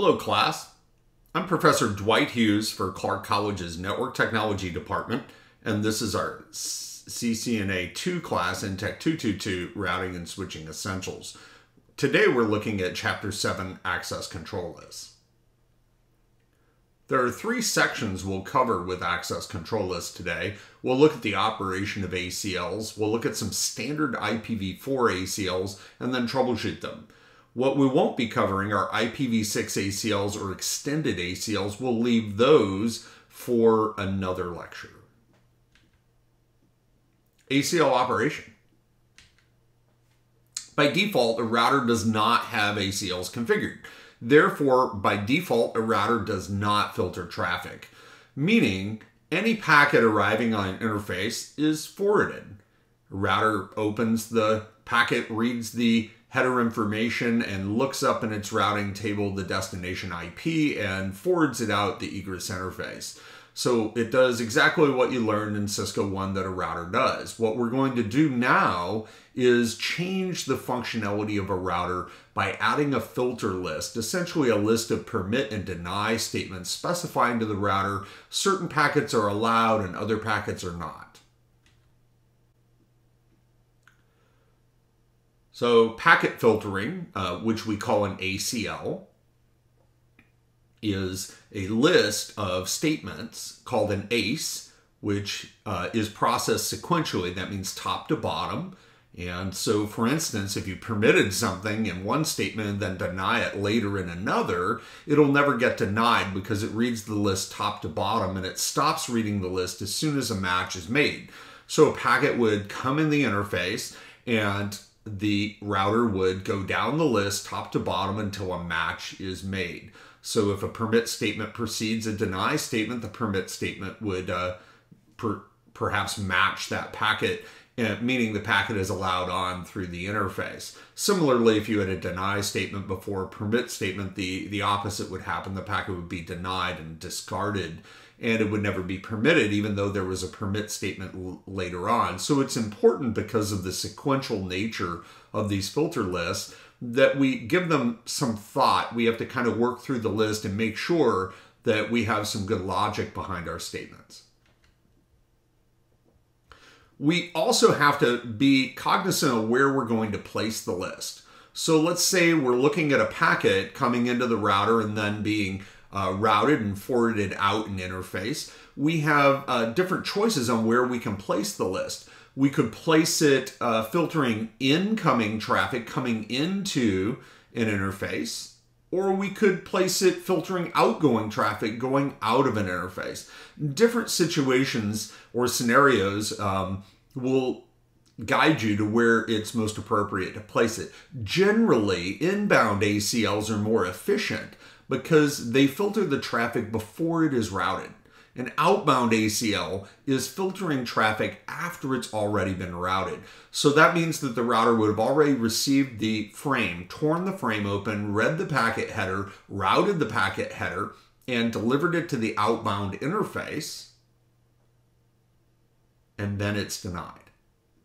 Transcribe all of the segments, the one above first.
Hello, class. I'm Professor Dwight Hughes for Clark College's Network Technology Department, and this is our CCNA 2 class NTEC 222 Routing and Switching Essentials. Today we're looking at Chapter 7 Access Control Lists. There are three sections we'll cover with access control lists today. We'll look at the operation of ACLs, we'll look at some standard IPv4 ACLs, and then troubleshoot them. What we won't be covering are IPv6 ACLs or extended ACLs. We'll leave those for another lecture. ACL operation. By default, a router does not have ACLs configured. Therefore, by default, a router does not filter traffic, meaning any packet arriving on an interface is forwarded. A router opens the packet, reads the header information, and looks up in its routing table the destination IP and forwards it out the egress interface. So it does exactly what you learned in Cisco 1 that a router does. What we're going to do now is change the functionality of a router by adding a filter list, essentially a list of permit and deny statements specifying to the router certain packets are allowed and other packets are not. So packet filtering, uh, which we call an ACL, is a list of statements called an ACE, which uh, is processed sequentially. That means top to bottom. And so, for instance, if you permitted something in one statement and then deny it later in another, it'll never get denied because it reads the list top to bottom and it stops reading the list as soon as a match is made. So a packet would come in the interface and the router would go down the list top to bottom until a match is made. So if a permit statement precedes a deny statement, the permit statement would uh, per, perhaps match that packet, uh, meaning the packet is allowed on through the interface. Similarly, if you had a deny statement before a permit statement, the, the opposite would happen. The packet would be denied and discarded and it would never be permitted even though there was a permit statement later on. So it's important because of the sequential nature of these filter lists that we give them some thought. We have to kind of work through the list and make sure that we have some good logic behind our statements. We also have to be cognizant of where we're going to place the list. So let's say we're looking at a packet coming into the router and then being uh, routed and forwarded out an interface. We have uh, different choices on where we can place the list we could place it uh, filtering incoming traffic coming into an interface, or we could place it filtering outgoing traffic going out of an interface. Different situations or scenarios um, will guide you to where it's most appropriate to place it. Generally, inbound ACLs are more efficient because they filter the traffic before it is routed. An outbound ACL is filtering traffic after it's already been routed. So that means that the router would have already received the frame, torn the frame open, read the packet header, routed the packet header, and delivered it to the outbound interface, and then it's denied.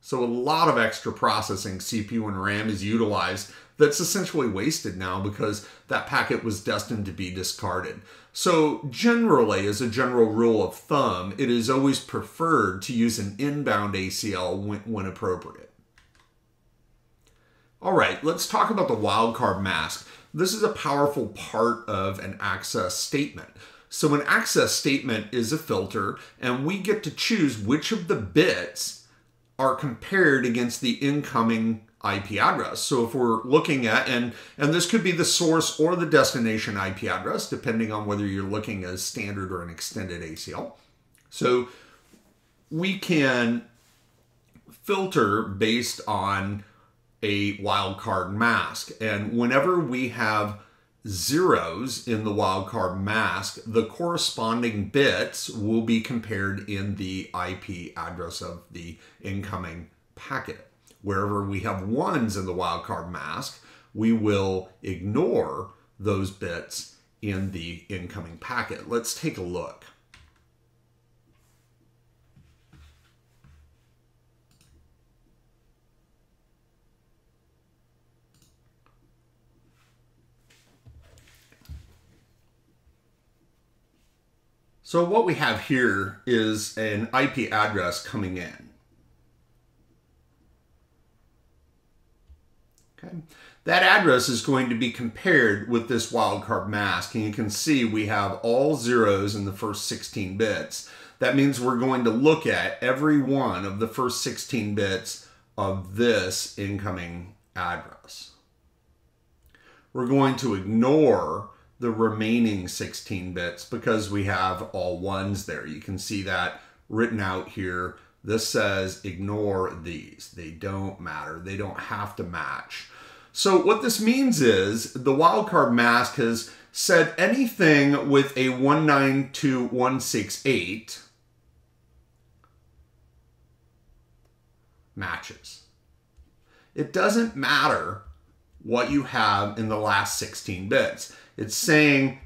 So a lot of extra processing CPU and RAM is utilized that's essentially wasted now because that packet was destined to be discarded. So generally, as a general rule of thumb, it is always preferred to use an inbound ACL when, when appropriate. All right, let's talk about the wildcard mask. This is a powerful part of an access statement. So an access statement is a filter, and we get to choose which of the bits are compared against the incoming IP address. So if we're looking at, and, and this could be the source or the destination IP address, depending on whether you're looking as standard or an extended ACL. So we can filter based on a wildcard mask. And whenever we have zeros in the wildcard mask, the corresponding bits will be compared in the IP address of the incoming packet. Wherever we have ones in the wildcard mask, we will ignore those bits in the incoming packet. Let's take a look. So what we have here is an IP address coming in. That address is going to be compared with this wildcard mask, and you can see we have all zeros in the first 16 bits. That means we're going to look at every one of the first 16 bits of this incoming address. We're going to ignore the remaining 16 bits because we have all ones there. You can see that written out here. This says ignore these. They don't matter. They don't have to match. So what this means is the wildcard mask has said anything with a 192168 matches. It doesn't matter what you have in the last 16 bits. It's saying,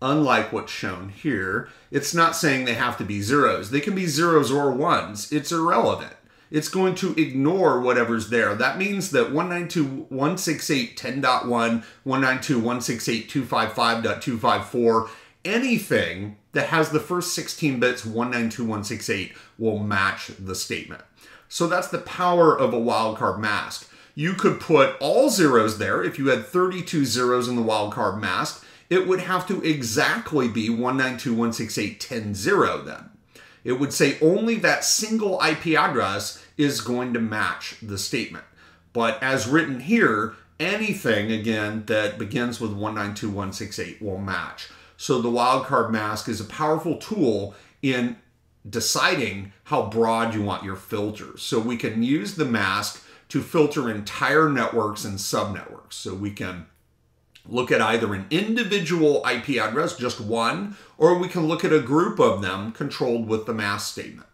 unlike what's shown here, it's not saying they have to be zeros. They can be zeros or ones. It's irrelevant it's going to ignore whatever's there. That means that 192.168.10.1, 192.168.255.254, anything that has the first 16 bits 192.168 will match the statement. So that's the power of a wildcard mask. You could put all zeros there. If you had 32 zeros in the wildcard mask, it would have to exactly be 192.168.10.0 then. It would say only that single IP address is going to match the statement. But as written here, anything again that begins with 192.168 will match. So the wildcard mask is a powerful tool in deciding how broad you want your filters. So we can use the mask to filter entire networks and subnetworks. So we can look at either an individual IP address, just one, or we can look at a group of them controlled with the mask statement.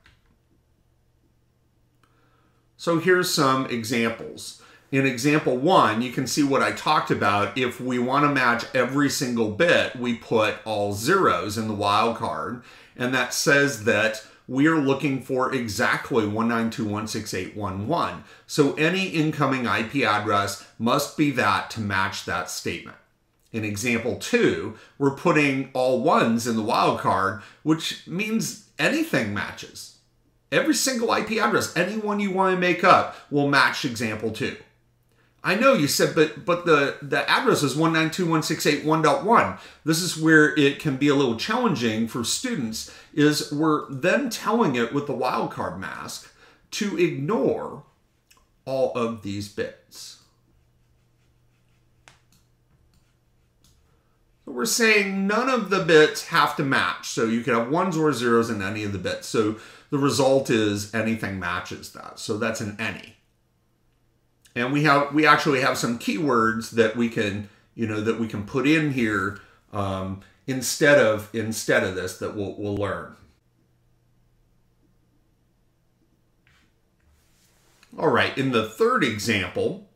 So here's some examples. In example one, you can see what I talked about. If we want to match every single bit, we put all zeros in the wildcard, and that says that we are looking for exactly 192.168.1.1. So any incoming IP address must be that to match that statement. In example two, we're putting all ones in the wildcard, which means anything matches. Every single IP address, any one you want to make up, will match example two. I know you said, but but the, the address is 192.168.1.1. This is where it can be a little challenging for students, is we're then telling it with the wildcard mask to ignore all of these bits. So we're saying none of the bits have to match. So you can have ones or zeros in any of the bits. So the result is anything matches that. So that's an any. And we have we actually have some keywords that we can you know that we can put in here um, instead of instead of this that we'll, we'll learn. All right, in the third example,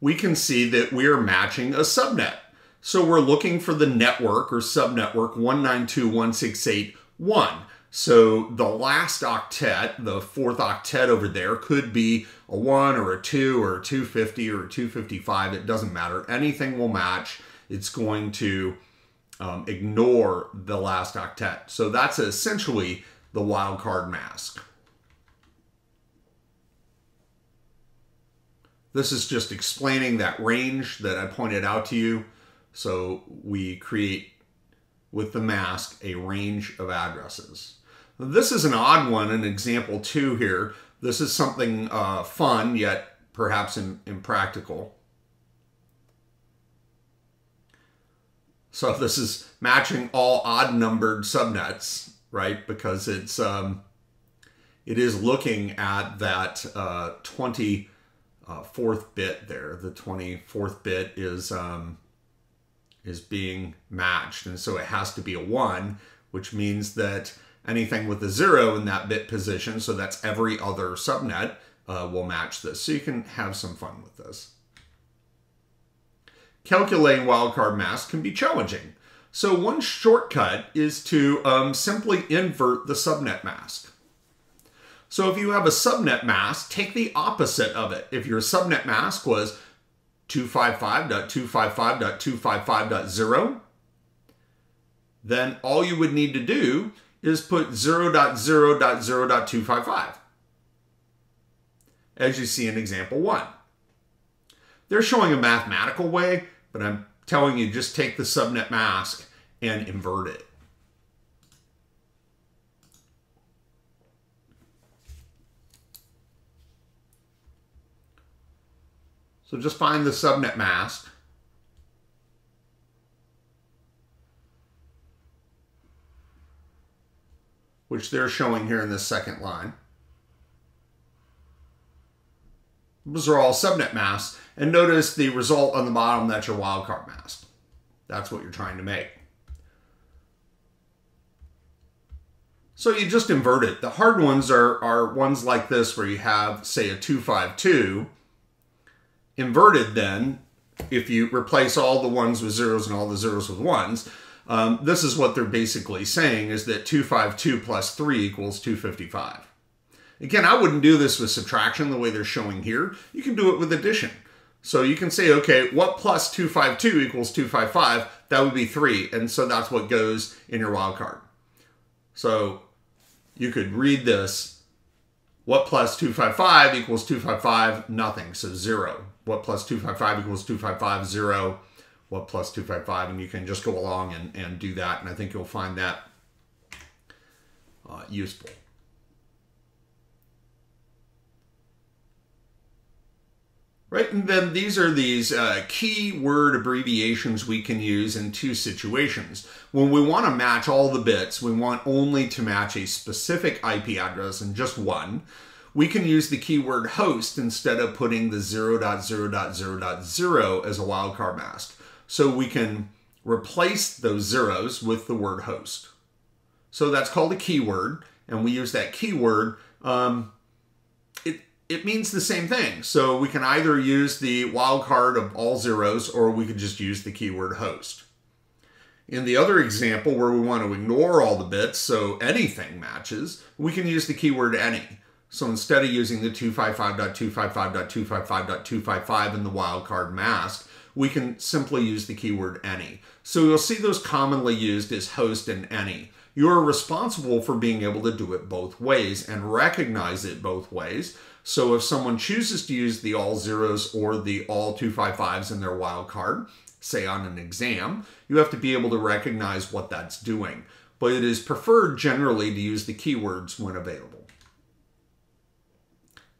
we can see that we are matching a subnet. So we're looking for the network or subnetwork 192.168.1. So the last octet, the fourth octet over there, could be a 1 or a 2 or a 250 or a 255. It doesn't matter. Anything will match. It's going to um, ignore the last octet. So that's essentially the wildcard mask. This is just explaining that range that I pointed out to you. So we create with the mask a range of addresses. This is an odd one, an example two here. This is something uh, fun, yet perhaps impractical. So this is matching all odd numbered subnets, right? Because it's um, it is looking at that uh, 24th uh, bit there. The 24th bit is um, is being matched, and so it has to be a one, which means that anything with a zero in that bit position, so that's every other subnet, uh, will match this. So you can have some fun with this. Calculating wildcard mask can be challenging. So one shortcut is to um, simply invert the subnet mask. So if you have a subnet mask, take the opposite of it. If your subnet mask was 255.255.255.0, then all you would need to do is put 0.0.0.255, as you see in example 1. They're showing a mathematical way, but I'm telling you just take the subnet mask and invert it. So just find the subnet mask. Which they're showing here in this second line. Those are all subnet masks. And notice the result on the bottom, that's your wildcard mask. That's what you're trying to make. So you just invert it. The hard ones are, are ones like this where you have, say, a 252 inverted then, if you replace all the ones with zeros and all the zeros with ones, um, this is what they're basically saying is that 252 plus 3 equals 255. Again, I wouldn't do this with subtraction the way they're showing here. You can do it with addition. So you can say, okay, what plus 252 equals 255? That would be 3. And so that's what goes in your wildcard. So you could read this. What plus 255 equals 255? Nothing. So 0 what plus 255 equals 255, 0, what plus 255, and you can just go along and, and do that, and I think you'll find that uh, useful. Right, and then these are these uh, key word abbreviations we can use in two situations. When we want to match all the bits, we want only to match a specific IP address and just one we can use the keyword host instead of putting the 0.0.0.0 as a wildcard mask. So we can replace those zeros with the word host. So that's called a keyword, and we use that keyword. Um, it, it means the same thing. So we can either use the wildcard of all zeros, or we could just use the keyword host. In the other example where we want to ignore all the bits, so anything matches, we can use the keyword any. So instead of using the 255.255.255.255 in the wildcard mask, we can simply use the keyword any. So you'll see those commonly used as host and any. You're responsible for being able to do it both ways and recognize it both ways. So if someone chooses to use the all zeros or the all 255s in their wildcard, say on an exam, you have to be able to recognize what that's doing. But it is preferred generally to use the keywords when available.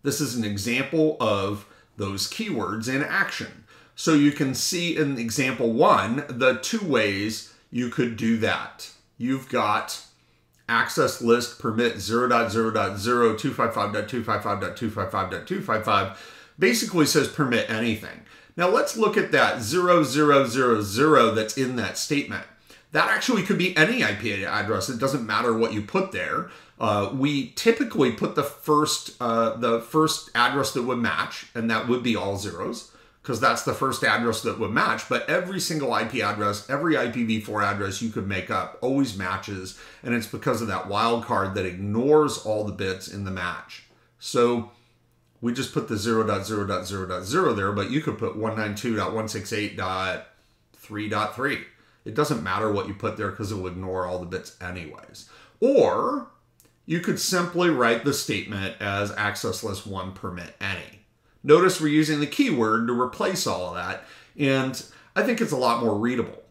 This is an example of those keywords in action. So you can see in example one, the two ways you could do that. You've got access list permit 0.0.0.255.255.255.255 basically says permit anything. Now let's look at that 0000 that's in that statement. That actually could be any IP address. It doesn't matter what you put there. Uh, we typically put the first uh, the first address that would match, and that would be all zeros, because that's the first address that would match. But every single IP address, every IPv4 address you could make up always matches, and it's because of that wildcard that ignores all the bits in the match. So we just put the 0.0.0.0 there, but you could put 192.168.3.3. It doesn't matter what you put there because it will ignore all the bits anyways. Or you could simply write the statement as access list 1 permit any. Notice we're using the keyword to replace all of that, and I think it's a lot more readable.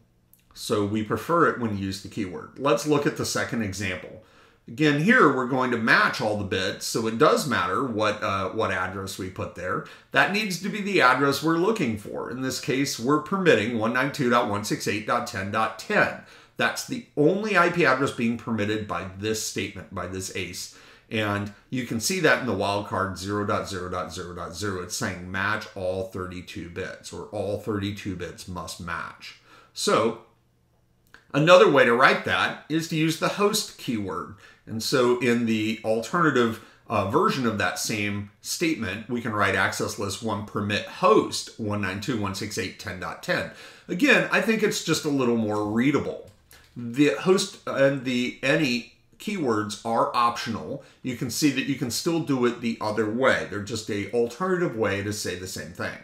So we prefer it when you use the keyword. Let's look at the second example. Again, here we're going to match all the bits, so it does matter what, uh, what address we put there. That needs to be the address we're looking for. In this case, we're permitting 192.168.10.10. That's the only IP address being permitted by this statement, by this ACE. And you can see that in the wildcard 0.0.0.0. It's saying match all 32 bits, or all 32 bits must match. So another way to write that is to use the host keyword. And so in the alternative uh, version of that same statement, we can write access list 1 permit host 192.168.10.10. Again, I think it's just a little more readable. The host and the any keywords are optional. You can see that you can still do it the other way. They're just a alternative way to say the same thing.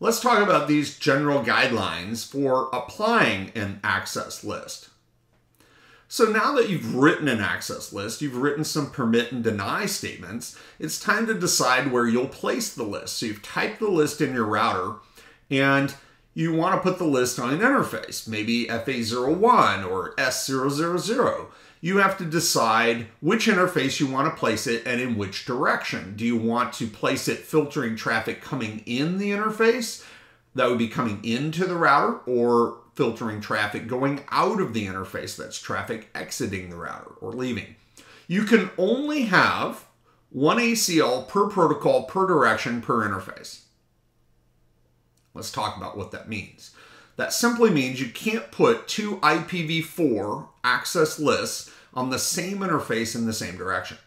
let's talk about these general guidelines for applying an access list. So now that you've written an access list, you've written some permit and deny statements, it's time to decide where you'll place the list. So you've typed the list in your router and you want to put the list on an interface, maybe FA01 or S000. You have to decide which interface you want to place it and in which direction. Do you want to place it filtering traffic coming in the interface? That would be coming into the router or filtering traffic going out of the interface. That's traffic exiting the router or leaving. You can only have one ACL per protocol, per direction, per interface. Let's talk about what that means. That simply means you can't put two IPv4 access lists on the same interface in the same direction.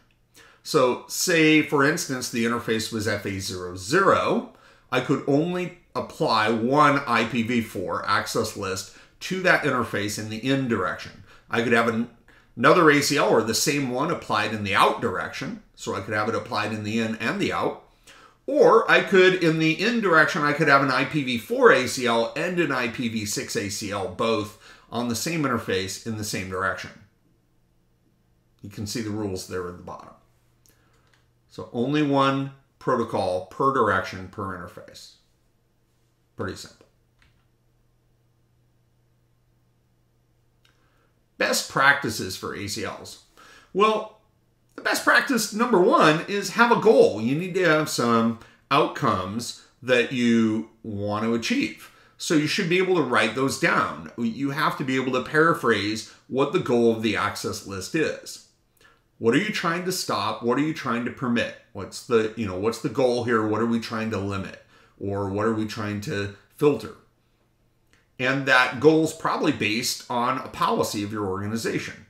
So say, for instance, the interface was FA00, I could only apply one IPv4 access list to that interface in the in direction. I could have an, another ACL or the same one applied in the out direction, so I could have it applied in the in and the out. Or I could, in the in direction, I could have an IPv4 ACL and an IPv6 ACL both on the same interface in the same direction. You can see the rules there at the bottom. So only one protocol per direction per interface. Pretty simple. Best practices for ACLs. Well, the best practice number one is have a goal. You need to have some outcomes that you want to achieve. So you should be able to write those down. You have to be able to paraphrase what the goal of the access list is. What are you trying to stop? What are you trying to permit? What's the, you know, what's the goal here? What are we trying to limit? or what are we trying to filter? And that goal is probably based on a policy of your organization,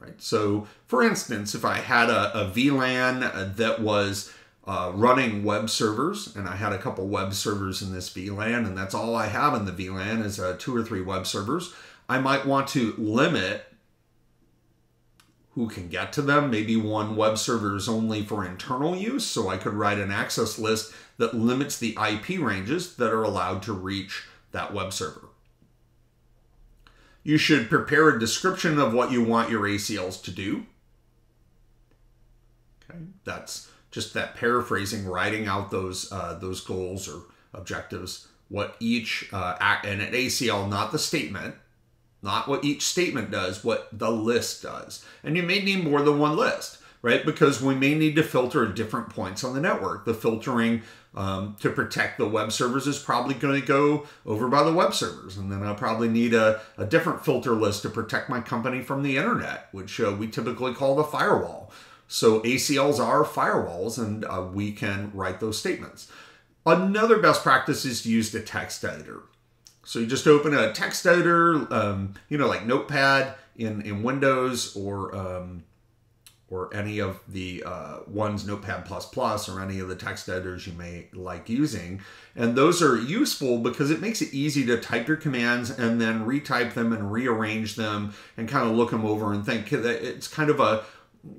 right? So, for instance, if I had a, a VLAN that was uh, running web servers, and I had a couple web servers in this VLAN, and that's all I have in the VLAN is uh, two or three web servers, I might want to limit who can get to them. Maybe one web server is only for internal use, so I could write an access list that limits the IP ranges that are allowed to reach that web server. You should prepare a description of what you want your ACLs to do. Okay, that's just that paraphrasing, writing out those uh, those goals or objectives. What each uh, act, and an ACL, not the statement, not what each statement does, what the list does. And you may need more than one list, right? Because we may need to filter at different points on the network. The filtering um, to protect the web servers is probably going to go over by the web servers. And then I'll probably need a, a different filter list to protect my company from the internet, which uh, we typically call the firewall. So ACLs are firewalls, and uh, we can write those statements. Another best practice is to use the text editor. So you just open a text editor, um, you know, like Notepad in, in Windows or um, or any of the uh, ones Notepad++ or any of the text editors you may like using. And those are useful because it makes it easy to type your commands and then retype them and rearrange them and kind of look them over and think that it's kind of a,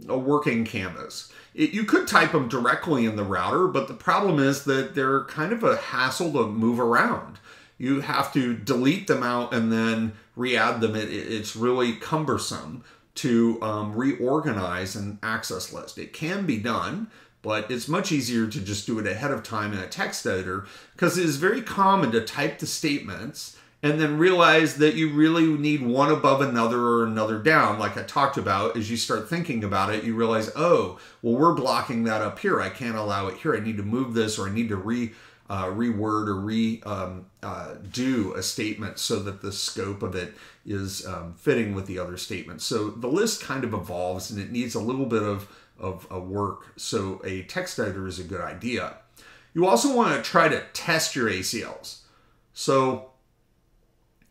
a working canvas. It, you could type them directly in the router, but the problem is that they're kind of a hassle to move around you have to delete them out and then re-add them. It, it's really cumbersome to um, reorganize an access list. It can be done, but it's much easier to just do it ahead of time in a text editor because it is very common to type the statements and then realize that you really need one above another or another down. Like i talked about as you start thinking about it you realize oh well we're blocking that up here. I can't allow it here. I need to move this or i need to re uh, reword or re um, uh, do a statement so that the scope of it is um, fitting with the other statements. So the list kind of evolves and it needs a little bit of, of, of work. So a text editor is a good idea. You also want to try to test your ACLs. So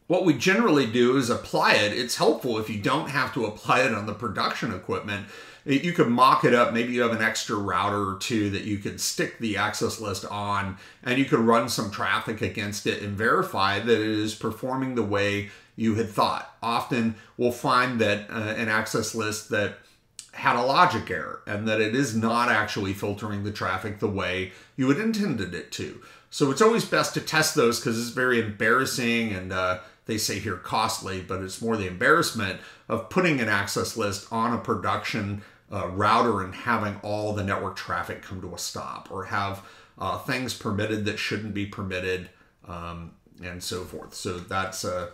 what we generally do is apply it. It's helpful if you don't have to apply it on the production equipment you could mock it up. Maybe you have an extra router or two that you could stick the access list on and you could run some traffic against it and verify that it is performing the way you had thought. Often we'll find that uh, an access list that had a logic error and that it is not actually filtering the traffic the way you had intended it to. So it's always best to test those because it's very embarrassing and uh, they say here costly, but it's more the embarrassment of putting an access list on a production uh, router and having all the network traffic come to a stop or have uh, things permitted that shouldn't be permitted um, and so forth. So that's a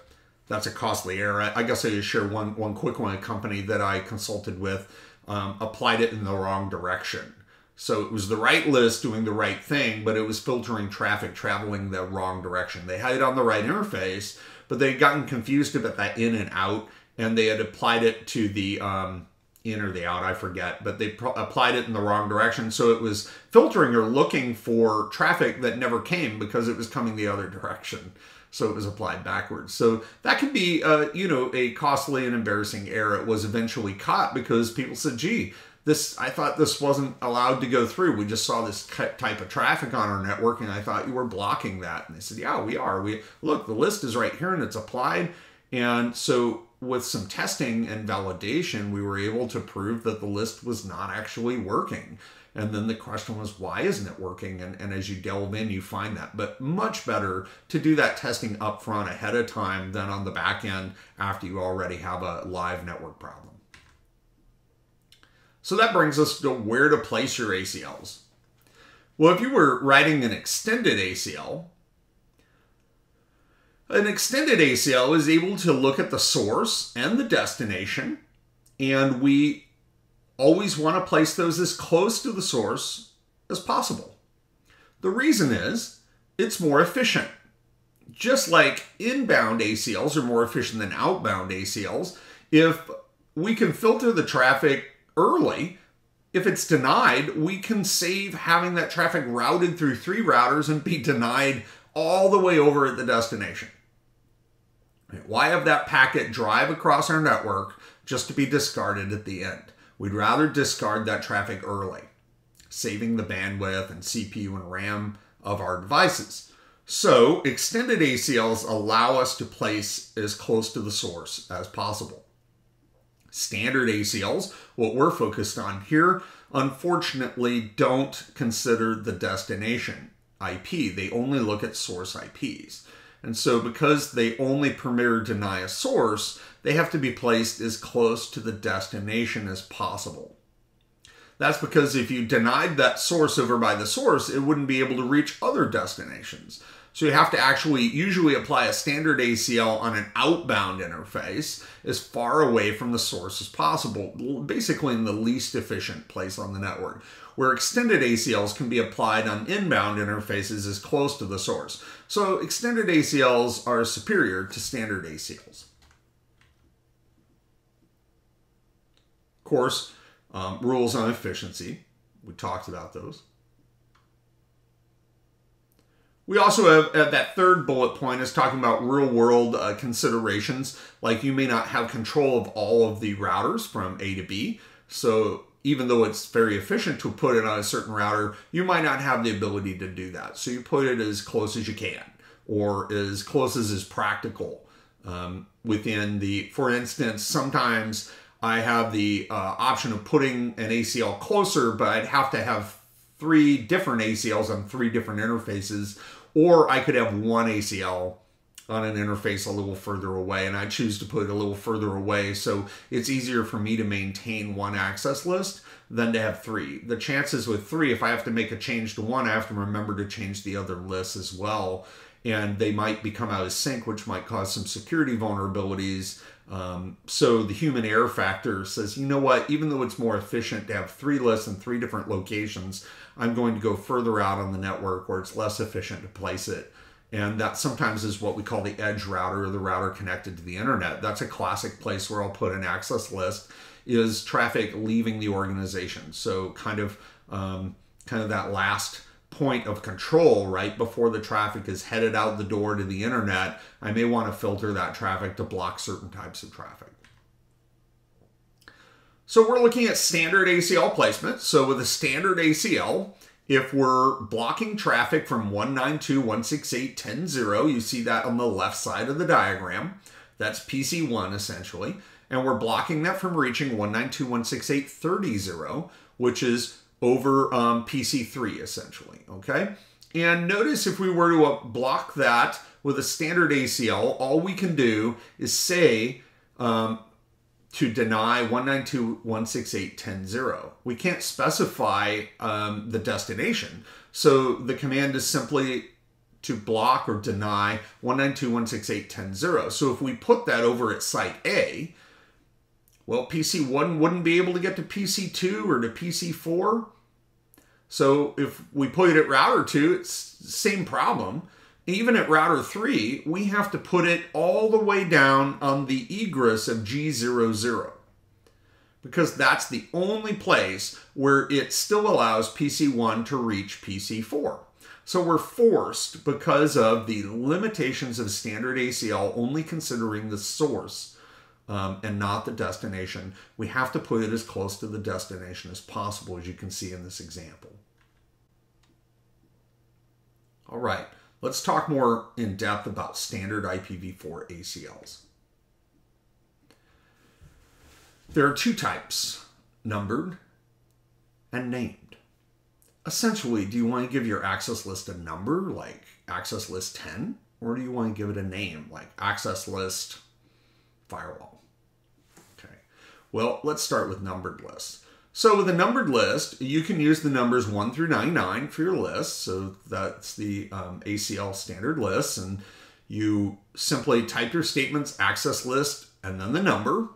that's a costly error. I, guess I just share one one quick one. A company that I consulted with um, applied it in the wrong direction. So it was the right list doing the right thing, but it was filtering traffic traveling the wrong direction. They had it on the right interface, but they had gotten confused about that in and out, and they had applied it to the um, in or the out, I forget, but they pro- applied it in the wrong direction. So it was filtering or looking for traffic that never came because it was coming the other direction. So it was applied backwards. So that could be, uh, you know, a costly and embarrassing error. It was eventually caught because people said, gee, this I thought this wasn't allowed to go through. We just saw this type of traffic on our network, and I thought you were blocking that. And they said, "Yeah, we are. We look, the list is right here, and it's applied." And so, with some testing and validation, we were able to prove that the list was not actually working. And then the question was, why isn't it working? And, and as you delve in, you find that. But much better to do that testing up front ahead of time than on the back end after you already have a live network problem. So that brings us to where to place your ACLs. Well, if you were writing an extended ACL, an extended ACL is able to look at the source and the destination, and we always want to place those as close to the source as possible. The reason is it's more efficient. Just like inbound ACLs are more efficient than outbound ACLs, if we can filter the traffic early, if it's denied, we can save having that traffic routed through three routers and be denied all the way over at the destination. Why have that packet drive across our network just to be discarded at the end? We'd rather discard that traffic early, saving the bandwidth and CPU and RAM of our devices. So, extended ACLs allow us to place as close to the source as possible standard ACLs, what we're focused on here, unfortunately don't consider the destination IP. They only look at source IPs. And so because they only permit or deny a source, they have to be placed as close to the destination as possible. That's because if you denied that source over by the source, it wouldn't be able to reach other destinations. So you have to actually usually apply a standard ACL on an outbound interface as far away from the source as possible, basically in the least efficient place on the network. Where extended ACLs can be applied on inbound interfaces as close to the source. So extended ACLs are superior to standard ACLs. Of course, um, rules on efficiency. We talked about those. We also have uh, that third bullet point is talking about real world uh, considerations. Like you may not have control of all of the routers from A to B. So even though it's very efficient to put it on a certain router, you might not have the ability to do that. So you put it as close as you can or as close as is practical um, within the, for instance, sometimes I have the uh, option of putting an ACL closer, but I'd have to have three different ACLs on three different interfaces, or I could have one ACL on an interface a little further away, and I choose to put it a little further away so it's easier for me to maintain one access list than to have three. The chances with three, if I have to make a change to one, I have to remember to change the other lists as well, and they might become out of sync, which might cause some security vulnerabilities. Um, so the human error factor says, you know what, even though it's more efficient to have three lists in three different locations, I'm going to go further out on the network where it's less efficient to place it. And that sometimes is what we call the edge router or the router connected to the internet. That's a classic place where I'll put an access list is traffic leaving the organization. So kind of um, kind of that last point of control right before the traffic is headed out the door to the internet, I may want to filter that traffic to block certain types of traffic. So we're looking at standard ACL placement. So with a standard ACL, if we're blocking traffic from 192.168.10.0, you see that on the left side of the diagram. That's PC1 essentially. And we're blocking that from reaching 192.168.30.0, which is over um, PC3 essentially, okay? And notice if we were to uh, block that with a standard ACL, all we can do is say um, to deny 192.168.10.0. We can't specify um, the destination. So the command is simply to block or deny 192.168.10.0. So if we put that over at site A, well, PC1 wouldn't be able to get to PC2 or to PC4. So if we put it at router 2, it's same problem. Even at router 3, we have to put it all the way down on the egress of G00 because that's the only place where it still allows PC1 to reach PC4. So we're forced because of the limitations of standard ACL only considering the source um, and not the destination. We have to put it as close to the destination as possible, as you can see in this example. All right, let's talk more in depth about standard IPv4 ACLs. There are two types, numbered and named. Essentially, do you want to give your access list a number, like access list 10, or do you want to give it a name, like access list firewall? Okay, well, let's start with numbered lists. So with a numbered list, you can use the numbers 1 through 99 for your list. So that's the um, ACL standard list. And you simply type your statement's access list and then the number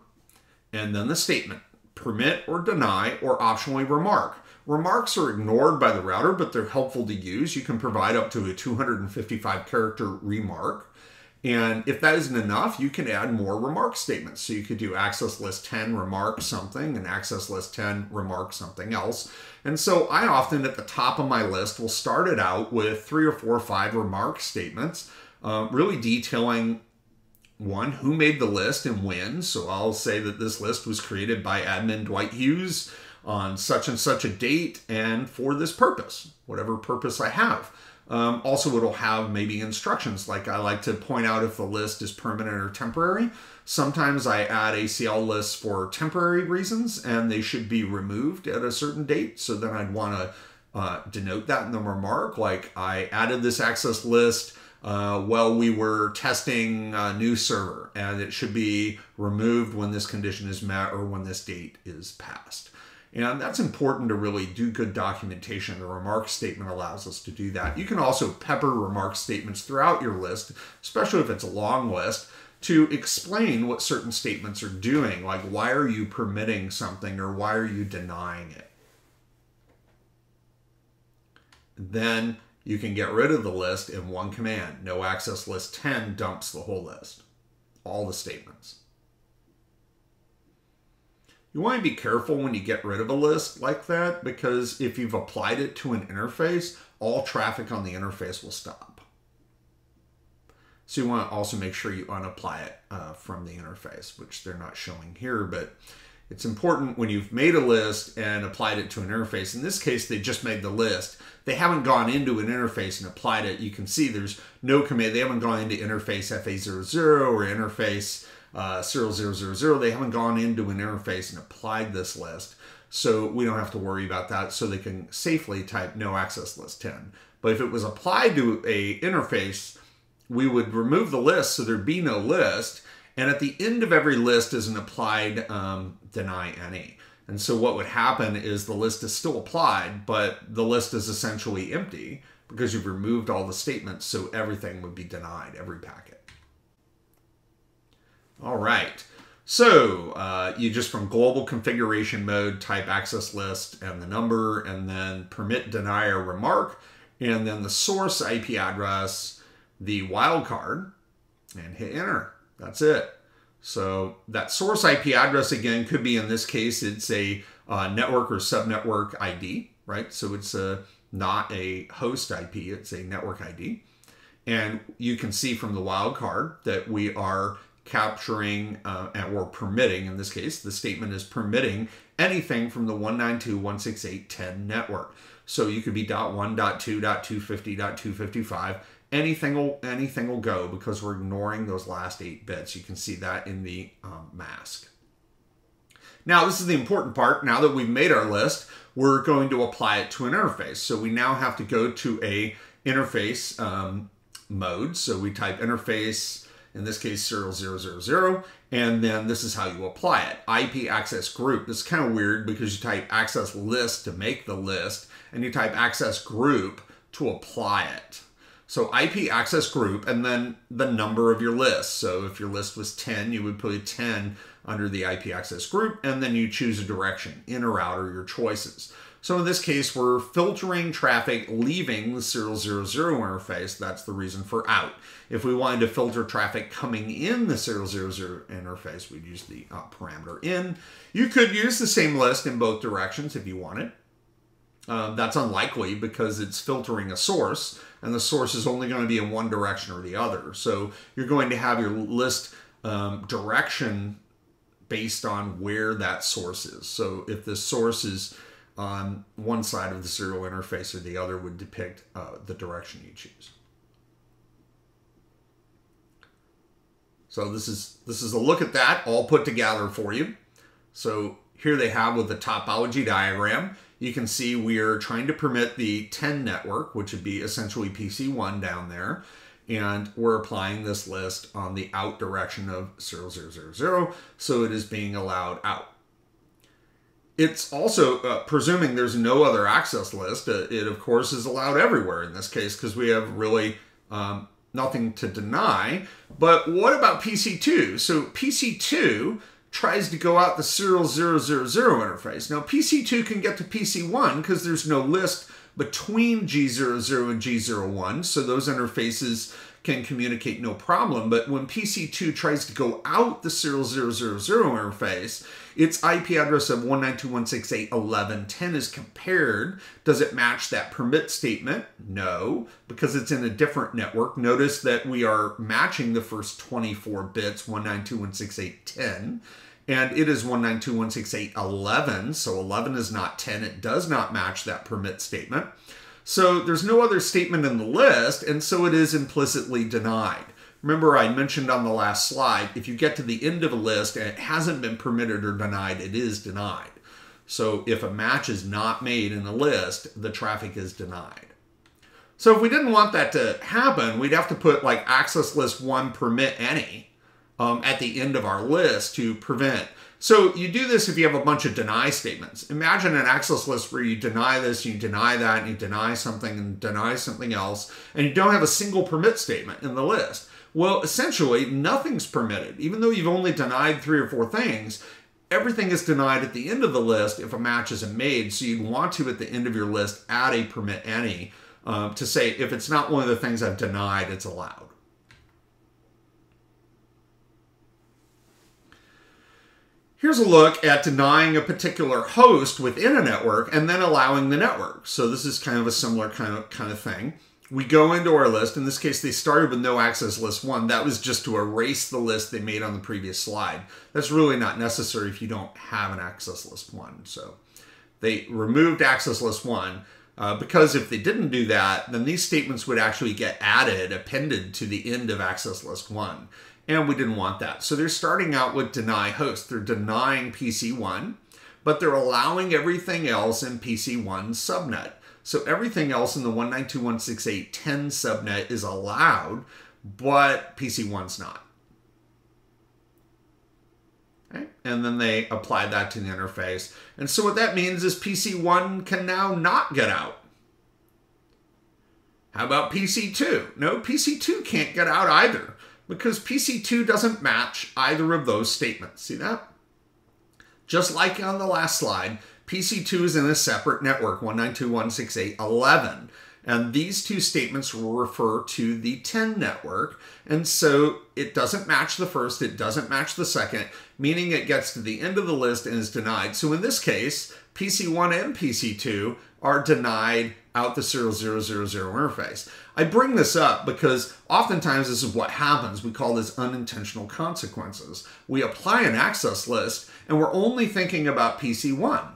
and then the statement. Permit or deny or optionally remark. Remarks are ignored by the router, but they're helpful to use. You can provide up to a 255 character remark. And if that isn't enough, you can add more remark statements. So you could do access list 10 remark something and access list 10 remark something else. And so I often at the top of my list will start it out with three or four or five remark statements, uh, really detailing one, who made the list and when. So I'll say that this list was created by admin Dwight Hughes on such and such a date and for this purpose, whatever purpose I have. Um, also, it'll have maybe instructions like I like to point out if the list is permanent or temporary. Sometimes I add ACL lists for temporary reasons and they should be removed at a certain date. So then I'd want to uh, denote that in the remark. Like I added this access list uh, while we were testing a new server and it should be removed when this condition is met or when this date is passed. And that's important to really do good documentation. The remark statement allows us to do that. You can also pepper remark statements throughout your list, especially if it's a long list, to explain what certain statements are doing. Like, why are you permitting something or why are you denying it? Then you can get rid of the list in one command. No access list 10 dumps the whole list, all the statements. You want to be careful when you get rid of a list like that because if you've applied it to an interface, all traffic on the interface will stop. So you want to also make sure you unapply it uh, from the interface, which they're not showing here, but it's important when you've made a list and applied it to an interface. In this case, they just made the list. They haven't gone into an interface and applied it. You can see there's no command. They haven't gone into interface FA00 or interface uh, 0000. They haven't gone into an interface and applied this list. So we don't have to worry about that. So they can safely type no access list 10. But if it was applied to a interface, we would remove the list so there'd be no list. And at the end of every list is an applied um, deny any. And so what would happen is the list is still applied, but the list is essentially empty because you've removed all the statements, so everything would be denied, every packet. All right. So uh, you just from global configuration mode type access list and the number and then permit deny or remark and then the source IP address, the wildcard and hit enter. That's it. So that source IP address again could be in this case it's a uh, network or subnetwork ID, right? So it's a not a host IP, it's a network ID. And you can see from the wildcard that we are capturing uh, or permitting, in this case, the statement is permitting anything from the 192.168.10 network. So you could be .1, .2, .250, .255. Anything will anything will go because we're ignoring those last eight bits. You can see that in the um, mask. Now this is the important part. Now that we've made our list, we're going to apply it to an interface. So we now have to go to a interface um, mode. So we type interface, in this case serial 000, and then this is how you apply it. IP access group. This is kind of weird because you type access list to make the list, and you type access group to apply it. So IP access group and then the number of your list. So if your list was 10, you would put a 10 under the IP access group and then you choose a direction, in or out or your choices. So in this case, we're filtering traffic leaving the serial 00 interface. That's the reason for out. If we wanted to filter traffic coming in the serial 00 interface, we'd use the uh, parameter in. You could use the same list in both directions if you wanted. Um, that's unlikely because it's filtering a source, and the source is only going to be in one direction or the other. So you're going to have your list um, direction based on where that source is. So if the source is on one side of the serial interface or the other would depict uh, the direction you choose. So this is this is a look at that all put together for you. So here they have with the topology diagram, you can see we are trying to permit the 10 network, which would be essentially PC1 down there. And we're applying this list on the out direction of 0000, so it is being allowed out. It's also uh, presuming there's no other access list. Uh, it, of course, is allowed everywhere in this case because we have really um, nothing to deny. But what about PC2? So PC2 tries to go out the serial 000 interface. Now, PC2 can get to PC1 because there's no list between G00 and G01, so those interfaces can communicate no problem. But when PC2 tries to go out the serial 000 interface, its IP address of 192.168.11.10 is compared. Does it match that permit statement? No, because it's in a different network. Notice that we are matching the first 24 bits, 192.168.10 and it is 192.168.11, so 11 is not 10. It does not match that permit statement. So there's no other statement in the list, and so it is implicitly denied. Remember I mentioned on the last slide, if you get to the end of a list and it hasn't been permitted or denied, it is denied. So if a match is not made in a list, the traffic is denied. So if we didn't want that to happen, we'd have to put like access list one permit any um, at the end of our list to prevent so you do this if you have a bunch of deny statements. Imagine an access list where you deny this, you deny that, you deny something and deny something else, and you don't have a single permit statement in the list. Well, essentially, nothing's permitted. Even though you've only denied three or four things, everything is denied at the end of the list if a match isn't made. So you'd want to, at the end of your list, add a permit any uh, to say if it's not one of the things I've denied, it's allowed. Here's a look at denying a particular host within a network and then allowing the network. So this is kind of a similar kind of kind of thing. We go into our list. In this case, they started with no access list one. That was just to erase the list they made on the previous slide. That's really not necessary if you don't have an access list one. So they removed access list one uh, because if they didn't do that, then these statements would actually get added, appended to the end of access list one and we didn't want that. So they're starting out with deny host. They're denying PC1, but they're allowing everything else in PC1 subnet. So everything else in the 192.168.10 subnet is allowed, but PC1's not. Okay? And then they apply that to the interface. And so what that means is PC1 can now not get out. How about PC2? No, PC2 can't get out either because PC2 doesn't match either of those statements. See that? Just like on the last slide, PC2 is in a separate network, 192.168.11. And these two statements refer to the 10 network. And so it doesn't match the first, it doesn't match the second, meaning it gets to the end of the list and is denied. So in this case, PC1 and PC2 are denied out the serial 000 interface. I bring this up because oftentimes this is what happens. We call this unintentional consequences. We apply an access list and we're only thinking about PC1.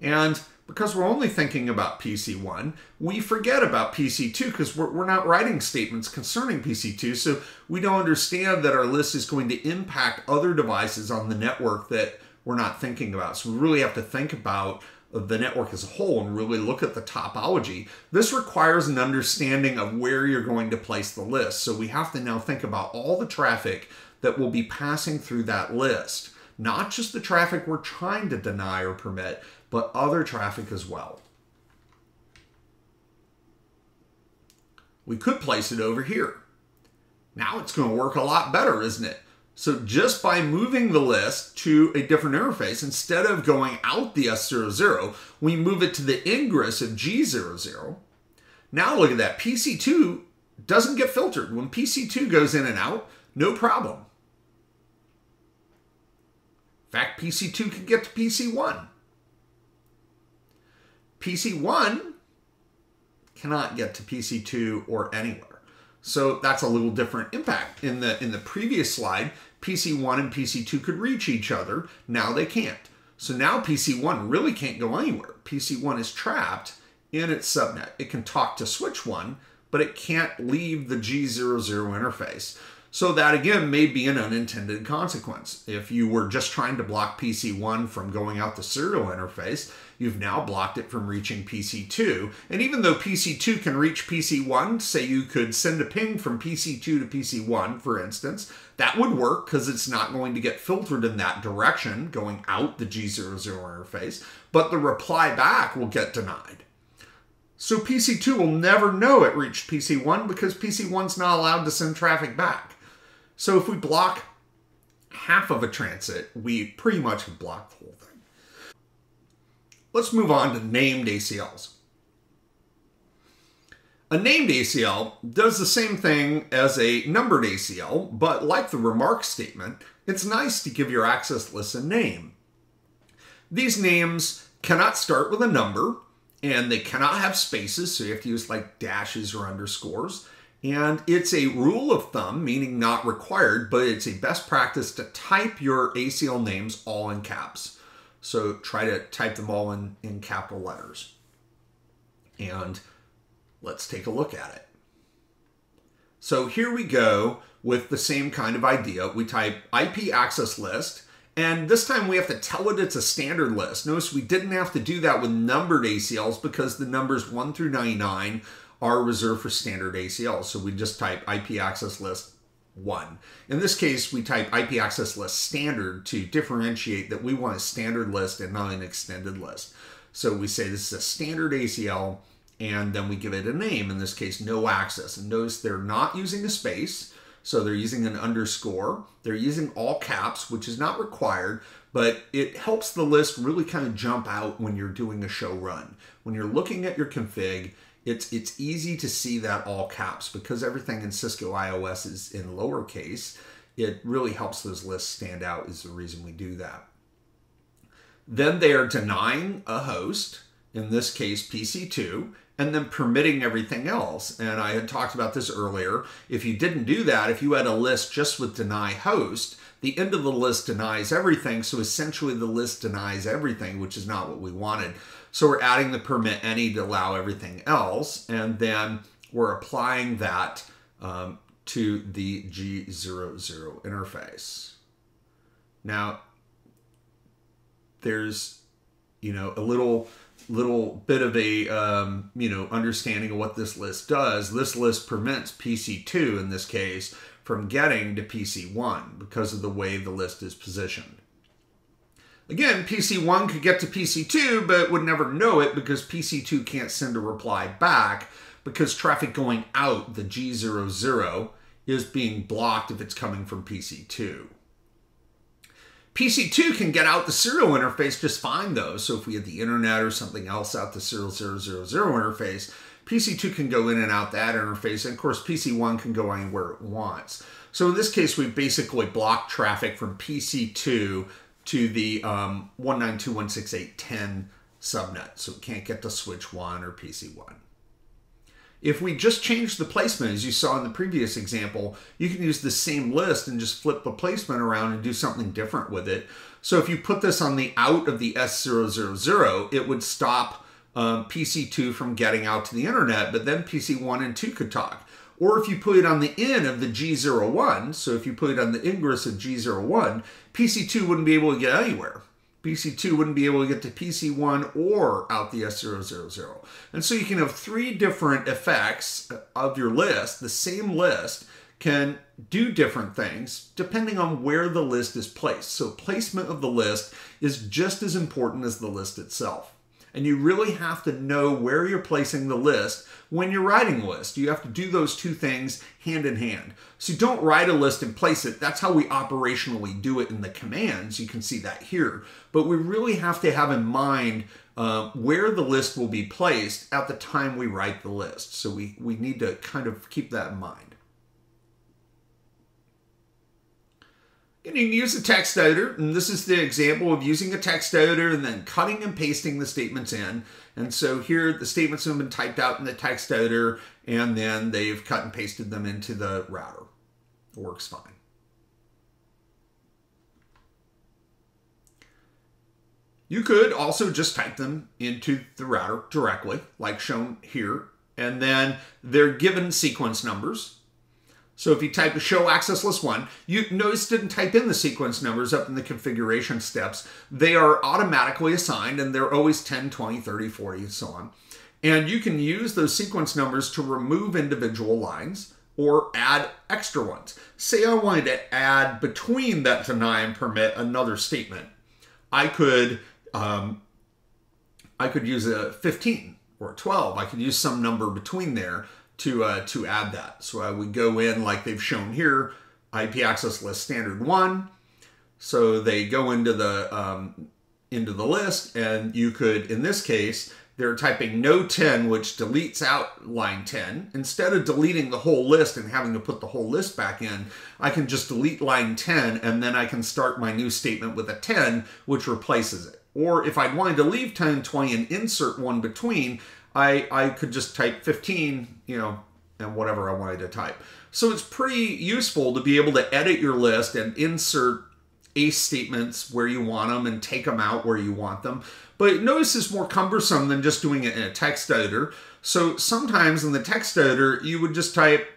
And because we're only thinking about PC1, we forget about PC2 because we're, we're not writing statements concerning PC2. So we don't understand that our list is going to impact other devices on the network that we're not thinking about. So we really have to think about the network as a whole and really look at the topology, this requires an understanding of where you're going to place the list. So we have to now think about all the traffic that will be passing through that list, not just the traffic we're trying to deny or permit, but other traffic as well. We could place it over here. Now it's going to work a lot better, isn't it? So just by moving the list to a different interface, instead of going out the S00, we move it to the ingress of G00. Now look at that. PC2 doesn't get filtered. When PC2 goes in and out, no problem. In fact, PC2 can get to PC1. PC1 cannot get to PC2 or anywhere. So that's a little different impact. In the in the previous slide, PC1 and PC2 could reach each other. Now they can't. So now PC1 really can't go anywhere. PC1 is trapped in its subnet. It can talk to switch 1, but it can't leave the G00 interface. So that again may be an unintended consequence. If you were just trying to block PC1 from going out the serial interface, you've now blocked it from reaching PC2. And even though PC2 can reach PC1, say you could send a ping from PC2 to PC1, for instance, that would work because it's not going to get filtered in that direction, going out the G00 interface, but the reply back will get denied. So PC2 will never know it reached PC1 because PC1's not allowed to send traffic back. So if we block half of a transit, we pretty much blocked the whole thing. Let's move on to named ACLs. A named ACL does the same thing as a numbered ACL, but like the remark statement, it's nice to give your access list a name. These names cannot start with a number, and they cannot have spaces, so you have to use like dashes or underscores. And it's a rule of thumb, meaning not required, but it's a best practice to type your ACL names all in caps. So try to type them all in, in capital letters. And let's take a look at it. So here we go with the same kind of idea. We type IP access list, and this time we have to tell it it's a standard list. Notice we didn't have to do that with numbered ACLs because the numbers 1 through 99 are reserved for standard ACLs. So we just type IP access list one. In this case, we type IP access list standard to differentiate that we want a standard list and not an extended list. So we say this is a standard ACL and then we give it a name, in this case, no access. And notice they're not using a space, so they're using an underscore. They're using all caps, which is not required, but it helps the list really kind of jump out when you're doing a show run. When you're looking at your config, it's it's easy to see that all caps because everything in Cisco IOS is in lowercase. It really helps those lists stand out is the reason we do that. Then they are denying a host, in this case PC2, and then permitting everything else. And I had talked about this earlier. If you didn't do that, if you had a list just with deny host, the end of the list denies everything. So essentially the list denies everything, which is not what we wanted. So we're adding the permit any to allow everything else, and then we're applying that um, to the G00 interface. Now, there's, you know, a little little bit of a um, you know understanding of what this list does. This list permits PC2 in this case from getting to PC1 because of the way the list is positioned. Again, PC1 could get to PC2, but would never know it because PC2 can't send a reply back because traffic going out, the G00, is being blocked if it's coming from PC2. PC2 can get out the serial interface just fine though. So if we had the internet or something else out the serial 000 interface, PC2 can go in and out that interface. And of course, PC1 can go anywhere it wants. So in this case, we basically block traffic from PC2 to the um, 192.168.10 subnet, so it can't get to switch 1 or PC1. If we just change the placement, as you saw in the previous example, you can use the same list and just flip the placement around and do something different with it. So if you put this on the out of the S000, it would stop um, PC2 from getting out to the internet, but then PC1 and 2 could talk. Or if you put it on the in of the G01, so if you put it on the ingress of G01, PC2 wouldn't be able to get anywhere PC2 wouldn't be able to get to PC1 or out the S000. And so you can have three different effects of your list, the same list, can do different things depending on where the list is placed. So placement of the list is just as important as the list itself. And you really have to know where you're placing the list when you're writing a list. You have to do those two things hand in hand. So don't write a list and place it. That's how we operationally do it in the commands. You can see that here. But we really have to have in mind uh, where the list will be placed at the time we write the list. So we, we need to kind of keep that in mind. And you can use a text editor, and this is the example of using a text editor and then cutting and pasting the statements in. And so here the statements have been typed out in the text editor, and then they've cut and pasted them into the router. It works fine. You could also just type them into the router directly, like shown here, and then they're given sequence numbers. So if you type show access list one, you notice didn't type in the sequence numbers up in the configuration steps. They are automatically assigned and they're always 10, 20, 30, 40, and so on. And you can use those sequence numbers to remove individual lines or add extra ones. Say I wanted to add between that deny and permit another statement. I could um, I could use a 15 or 12. I could use some number between there to uh, to add that. So I would go in like they've shown here, IP access list standard one. So they go into the um, into the list, and you could, in this case, they're typing no 10, which deletes out line 10. Instead of deleting the whole list and having to put the whole list back in, I can just delete line 10, and then I can start my new statement with a 10, which replaces it. Or if I wanted to leave 10 and 20 and insert one between, I, I could just type 15, you know, and whatever I wanted to type. So it's pretty useful to be able to edit your list and insert ACE statements where you want them and take them out where you want them. But notice it's more cumbersome than just doing it in a text editor. So sometimes in the text editor, you would just type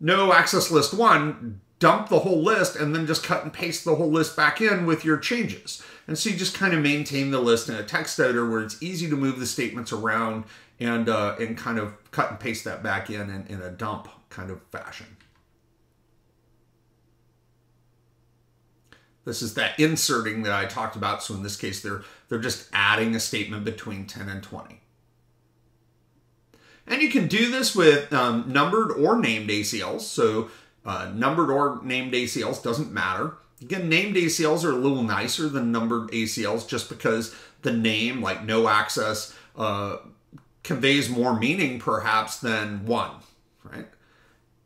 no access list one, dump the whole list, and then just cut and paste the whole list back in with your changes. And so you just kind of maintain the list in a text editor where it's easy to move the statements around and uh, and kind of cut and paste that back in, in in a dump kind of fashion. This is that inserting that I talked about. So in this case, they're they're just adding a statement between 10 and 20. And you can do this with um, numbered or named ACLs. So uh, numbered or named ACLs doesn't matter. Again, named ACLs are a little nicer than numbered ACLs just because the name, like no access, uh, conveys more meaning perhaps than one, right?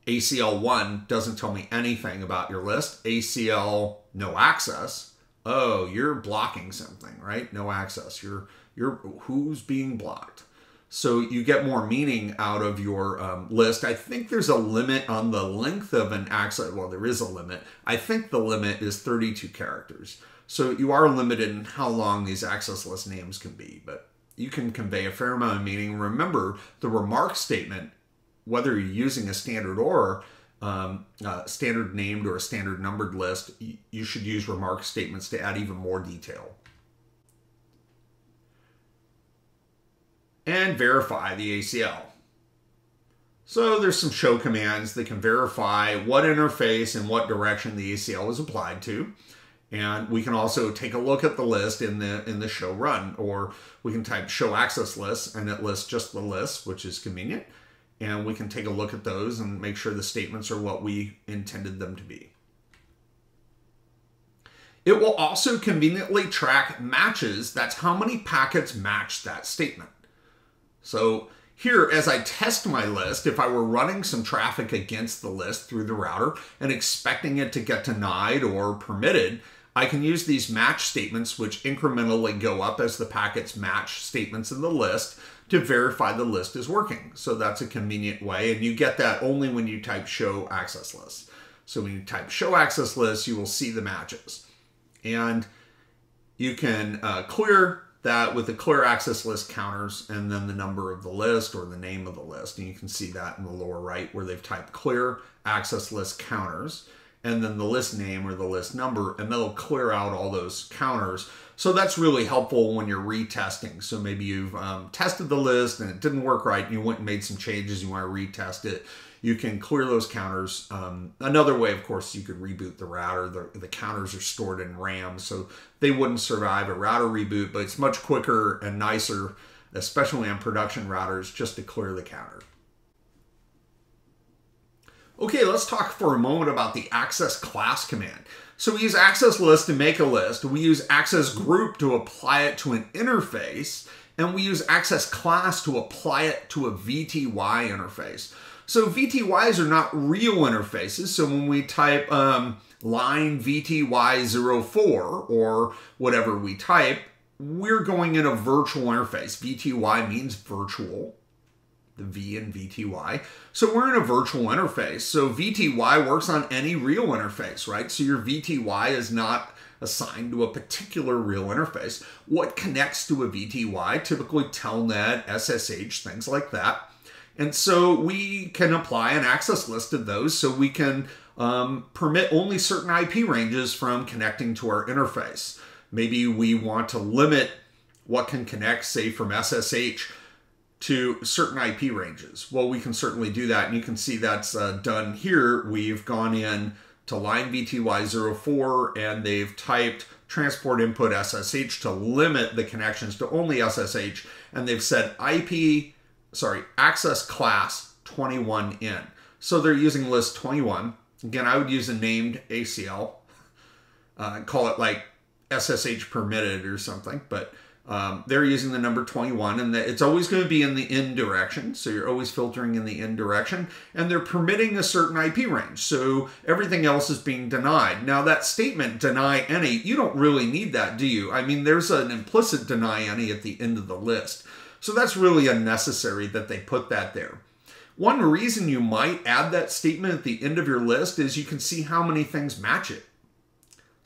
ACL 1 doesn't tell me anything about your list. ACL no access, oh, you're blocking something, right? No access. You're you're who's being blocked. So you get more meaning out of your um, list. I think there's a limit on the length of an access. Well, there is a limit. I think the limit is 32 characters. So you are limited in how long these access list names can be, but you can convey a fair amount of meaning. Remember, the remark statement, whether you're using a standard or um, standard named or a standard numbered list, you should use remark statements to add even more detail. And verify the ACL. So there's some show commands that can verify what interface and what direction the ACL is applied to. And we can also take a look at the list in the in the show run, or we can type show access list and it lists just the list, which is convenient. And we can take a look at those and make sure the statements are what we intended them to be. It will also conveniently track matches. That's how many packets match that statement. So here, as I test my list, if I were running some traffic against the list through the router and expecting it to get denied or permitted, I can use these match statements, which incrementally go up as the packets match statements in the list to verify the list is working. So that's a convenient way. And you get that only when you type show access list. So when you type show access list, you will see the matches. And you can uh, clear that with the clear access list counters and then the number of the list or the name of the list. And you can see that in the lower right where they've typed clear access list counters and then the list name or the list number, and that'll clear out all those counters. So that's really helpful when you're retesting. So maybe you've um, tested the list and it didn't work right and you went and made some changes, you want to retest it. You can clear those counters. Um, another way, of course, you could reboot the router. The, the counters are stored in RAM, so they wouldn't survive a router reboot, but it's much quicker and nicer, especially on production routers, just to clear the counter. Okay, let's talk for a moment about the access class command. So we use access list to make a list. We use access group to apply it to an interface. And we use access class to apply it to a VTY interface. So VTYs are not real interfaces. So when we type um, line VTY04 or whatever we type, we're going in a virtual interface. VTY means virtual the V in VTY. So we're in a virtual interface. So VTY works on any real interface, right? So your VTY is not assigned to a particular real interface. What connects to a VTY? Typically Telnet, SSH, things like that. And so we can apply an access list of those so we can um, permit only certain IP ranges from connecting to our interface. Maybe we want to limit what can connect, say, from SSH to certain IP ranges. Well, we can certainly do that, and you can see that's uh, done here. We've gone in to line VTY04, and they've typed transport input SSH to limit the connections to only SSH, and they've said IP, sorry, access class 21 in. So they're using list 21. Again, I would use a named ACL, uh, call it like SSH permitted or something, but um, they're using the number 21 and it's always going to be in the in direction. So you're always filtering in the in direction and they're permitting a certain IP range. So everything else is being denied. Now that statement deny any, you don't really need that, do you? I mean, there's an implicit deny any at the end of the list. So that's really unnecessary that they put that there. One reason you might add that statement at the end of your list is you can see how many things match it.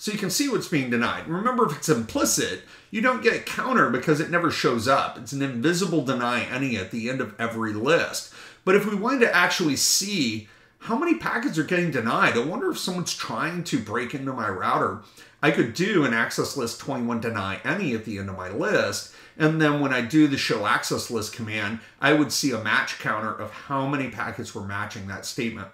So you can see what's being denied. Remember, if it's implicit, you don't get a counter because it never shows up. It's an invisible deny any at the end of every list. But if we wanted to actually see how many packets are getting denied, I wonder if someone's trying to break into my router. I could do an access list 21 deny any at the end of my list. And then when I do the show access list command, I would see a match counter of how many packets were matching that statement.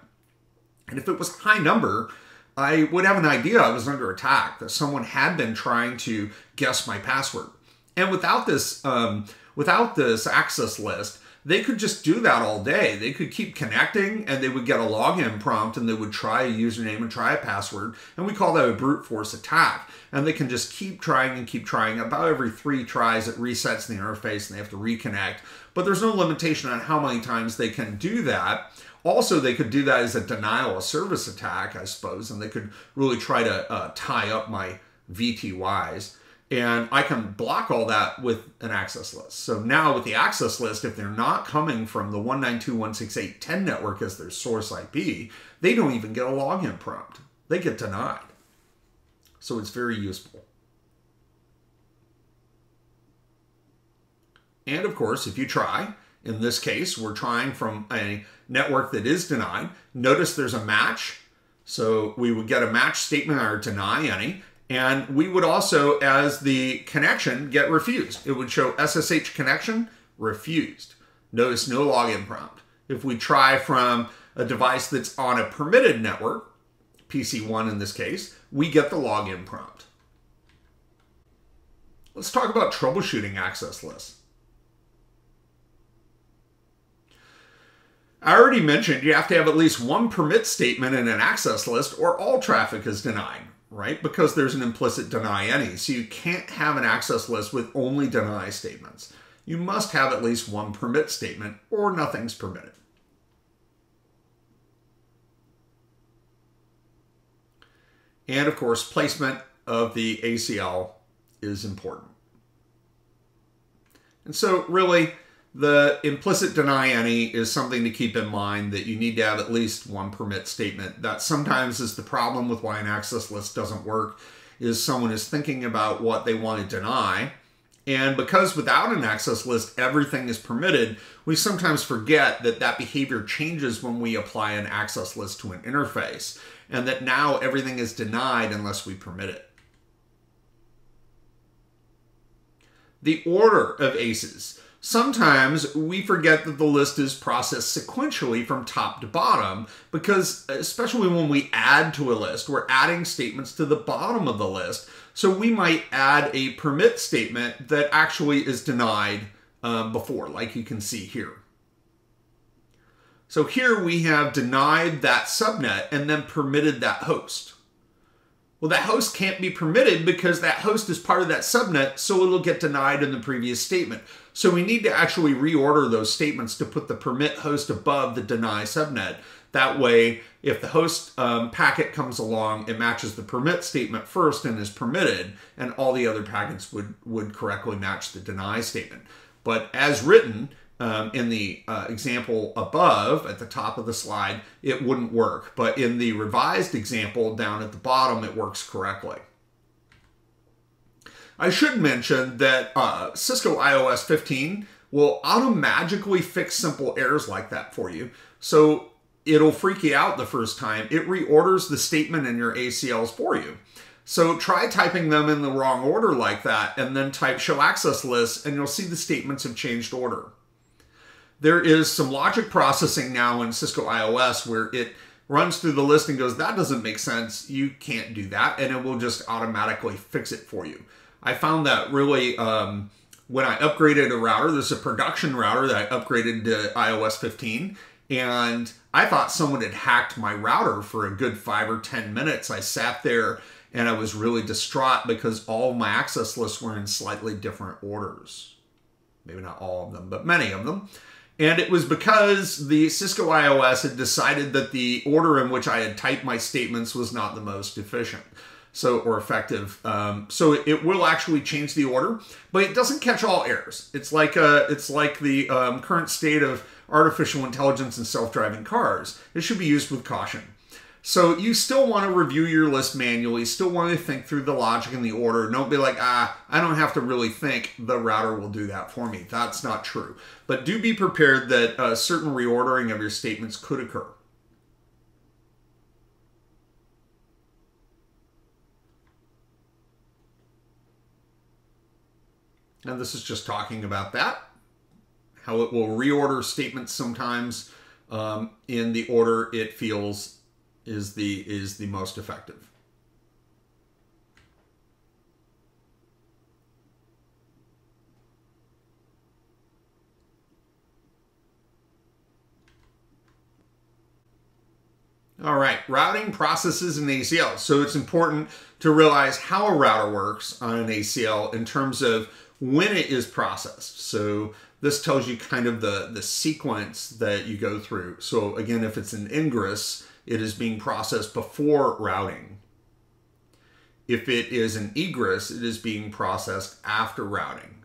And if it was high number, I would have an idea I was under attack, that someone had been trying to guess my password. And without this, um, without this access list, they could just do that all day. They could keep connecting and they would get a login prompt and they would try a username and try a password. And we call that a brute force attack. And they can just keep trying and keep trying. About every three tries, it resets the interface and they have to reconnect. But there's no limitation on how many times they can do that. Also, they could do that as a denial of service attack, I suppose, and they could really try to uh, tie up my VTYs. And I can block all that with an access list. So now with the access list, if they're not coming from the 192.168.10 network as their source IP, they don't even get a login prompt. They get denied. So it's very useful. And of course, if you try, in this case, we're trying from a network that is denied. Notice there's a match. So we would get a match statement or deny any. And we would also, as the connection, get refused. It would show SSH connection refused. Notice no login prompt. If we try from a device that's on a permitted network, PC1 in this case, we get the login prompt. Let's talk about troubleshooting access lists. I already mentioned you have to have at least one permit statement in an access list or all traffic is denied, right? Because there's an implicit deny any. So you can't have an access list with only deny statements. You must have at least one permit statement or nothing's permitted. And of course, placement of the ACL is important. And so really, the implicit deny any is something to keep in mind that you need to have at least one permit statement. That sometimes is the problem with why an access list doesn't work is someone is thinking about what they want to deny. And because without an access list, everything is permitted, we sometimes forget that that behavior changes when we apply an access list to an interface and that now everything is denied unless we permit it. the order of ACEs. Sometimes we forget that the list is processed sequentially from top to bottom because, especially when we add to a list, we're adding statements to the bottom of the list. So we might add a permit statement that actually is denied um, before, like you can see here. So here we have denied that subnet and then permitted that host. Well, that host can't be permitted because that host is part of that subnet, so it'll get denied in the previous statement. So we need to actually reorder those statements to put the permit host above the deny subnet. That way, if the host um, packet comes along, it matches the permit statement first and is permitted, and all the other packets would, would correctly match the deny statement. But as written, um, in the uh, example above at the top of the slide, it wouldn't work. But in the revised example down at the bottom, it works correctly. I should mention that uh, Cisco IOS 15 will automatically fix simple errors like that for you. So it'll freak you out the first time. It reorders the statement in your ACLs for you. So try typing them in the wrong order like that and then type show access list and you'll see the statements have changed order. There is some logic processing now in Cisco IOS where it runs through the list and goes, that doesn't make sense. You can't do that. And it will just automatically fix it for you. I found that really um, when I upgraded a router, there's a production router that I upgraded to IOS 15. And I thought someone had hacked my router for a good five or 10 minutes. I sat there and I was really distraught because all my access lists were in slightly different orders. Maybe not all of them, but many of them. And it was because the Cisco IOS had decided that the order in which I had typed my statements was not the most efficient so or effective. Um, so it will actually change the order, but it doesn't catch all errors. It's like uh, it's like the um, current state of artificial intelligence and self-driving cars. It should be used with caution. So you still want to review your list manually, still want to think through the logic and the order. Don't be like, ah, I don't have to really think. The router will do that for me. That's not true. But do be prepared that a certain reordering of your statements could occur. And this is just talking about that, how it will reorder statements sometimes um, in the order it feels is the is the most effective. All right, routing processes in ACL. So it's important to realize how a router works on an ACL in terms of when it is processed. So this tells you kind of the, the sequence that you go through. So again, if it's an ingress, it is being processed before routing. If it is an egress, it is being processed after routing.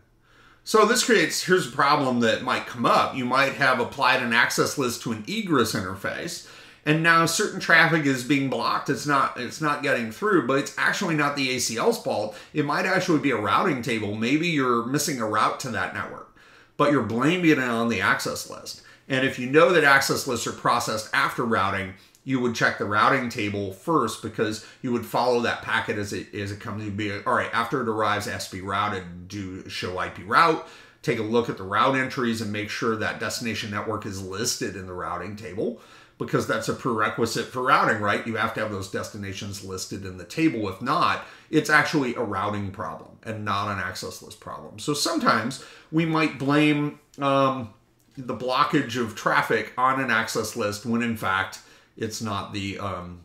So this creates, here's a problem that might come up. You might have applied an access list to an egress interface, and now certain traffic is being blocked. It's not, it's not getting through, but it's actually not the ACL's fault. It might actually be a routing table. Maybe you're missing a route to that network, but you're blaming it on the access list. And if you know that access lists are processed after routing, you would check the routing table first because you would follow that packet as it as it comes. You'd be all right after it arrives, it has to be routed. Do show IP route. Take a look at the route entries and make sure that destination network is listed in the routing table because that's a prerequisite for routing, right? You have to have those destinations listed in the table. If not, it's actually a routing problem and not an access list problem. So sometimes we might blame um, the blockage of traffic on an access list when in fact it's not the um,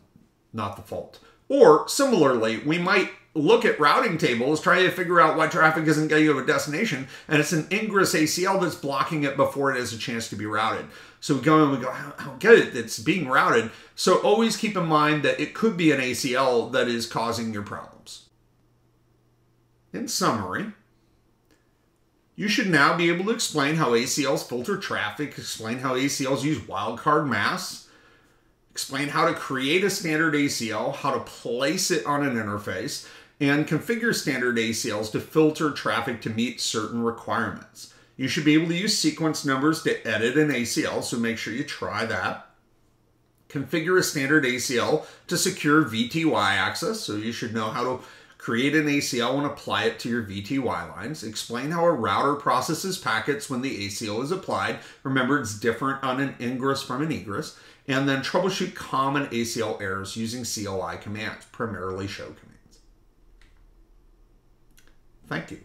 not the fault. Or similarly, we might look at routing tables, try to figure out why traffic isn't getting to a destination, and it's an ingress ACL that's blocking it before it has a chance to be routed. So we go and we go, I don't get it, it's being routed. So always keep in mind that it could be an ACL that is causing your problems. In summary, you should now be able to explain how ACLs filter traffic, explain how ACLs use wildcard masks, explain how to create a standard ACL, how to place it on an interface, and configure standard ACLs to filter traffic to meet certain requirements. You should be able to use sequence numbers to edit an ACL, so make sure you try that. Configure a standard ACL to secure VTY access, so you should know how to create an ACL and apply it to your VTY lines. Explain how a router processes packets when the ACL is applied. Remember, it's different on an ingress from an egress and then troubleshoot common ACL errors using CLI commands, primarily show commands. Thank you.